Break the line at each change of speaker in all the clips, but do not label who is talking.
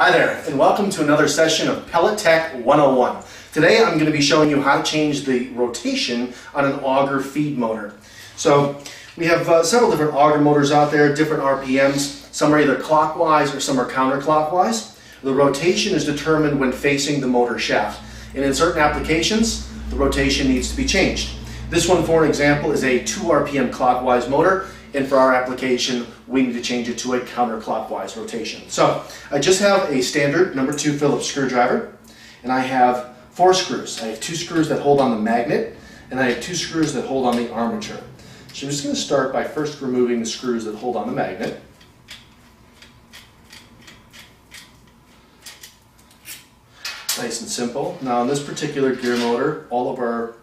Hi there, and welcome to another session of Pellet Tech 101. Today I'm going to be showing you how to change the rotation on an auger feed motor. So we have uh, several different auger motors out there, different RPMs. Some are either clockwise or some are counterclockwise. The rotation is determined when facing the motor shaft. And in certain applications, the rotation needs to be changed. This one, for an example, is a 2 RPM clockwise motor and for our application, we need to change it to a counterclockwise rotation. So I just have a standard number two Phillips screwdriver, and I have four screws. I have two screws that hold on the magnet, and I have two screws that hold on the armature. So I'm just going to start by first removing the screws that hold on the magnet. Nice and simple. Now in this particular gear motor, all of our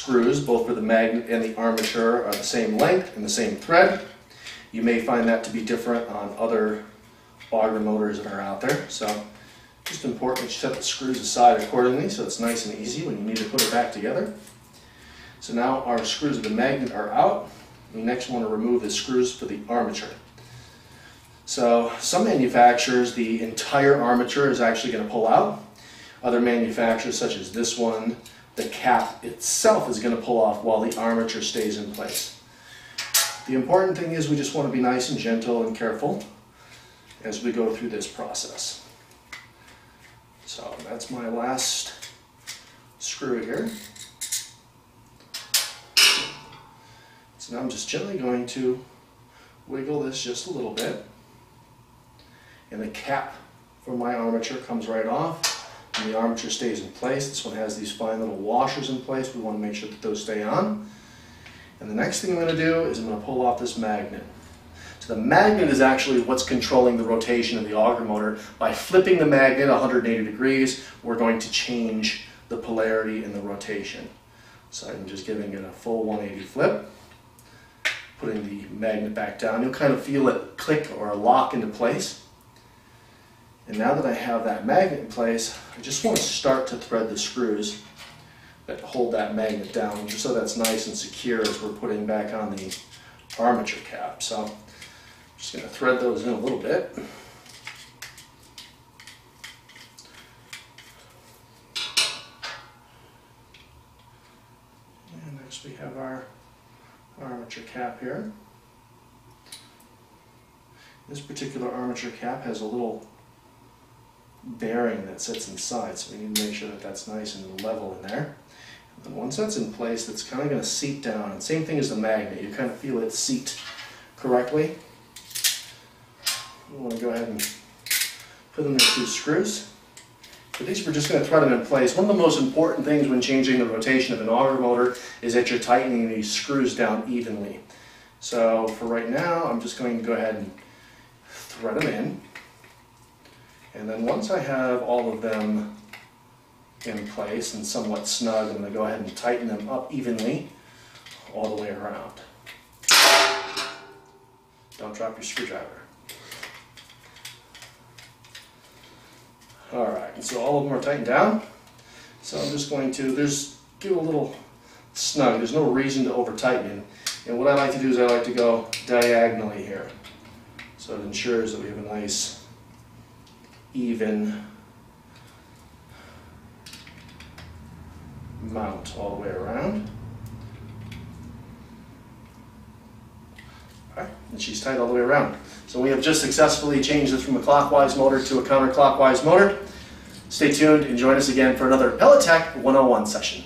screws, both for the magnet and the armature, are the same length and the same thread. You may find that to be different on other auger motors that are out there. So just important you set the screws aside accordingly so it's nice and easy when you need to put it back together. So now our screws of the magnet are out. We next want to remove the screws for the armature. So some manufacturers, the entire armature is actually going to pull out. Other manufacturers, such as this one, the cap itself is going to pull off while the armature stays in place. The important thing is we just want to be nice and gentle and careful as we go through this process. So that's my last screw here. So now I'm just gently going to wiggle this just a little bit. And the cap for my armature comes right off and the armature stays in place. This one has these fine little washers in place. We want to make sure that those stay on. And the next thing I'm going to do is I'm going to pull off this magnet. So the magnet is actually what's controlling the rotation of the auger motor. By flipping the magnet 180 degrees, we're going to change the polarity and the rotation. So I'm just giving it a full 180 flip, putting the magnet back down. You'll kind of feel it click or lock into place. And now that I have that magnet in place, I just want to start to thread the screws that hold that magnet down, just so that's nice and secure as we're putting back on the armature cap. So I'm just going to thread those in a little bit. And next we have our armature cap here. This particular armature cap has a little bearing that sits inside, so we need to make sure that that's nice and level in there. And once that's in place, that's kind of going to seat down. And same thing as the magnet, you kind of feel it seat correctly. We want to go ahead and put in the two screws. For these, we're just going to thread them in place. One of the most important things when changing the rotation of an auger motor is that you're tightening these screws down evenly. So for right now, I'm just going to go ahead and thread them in. And then once I have all of them in place and somewhat snug, I'm going to go ahead and tighten them up evenly all the way around. Don't drop your screwdriver. Alright, and so all of them are tightened down. So I'm just going to, there's, give a little snug. There's no reason to over tighten. And what I like to do is I like to go diagonally here. So it ensures that we have a nice even mount all the way around. Alright, and she's tight all the way around. So we have just successfully changed this from a clockwise motor to a counterclockwise motor. Stay tuned and join us again for another Pellet Tech 101 session.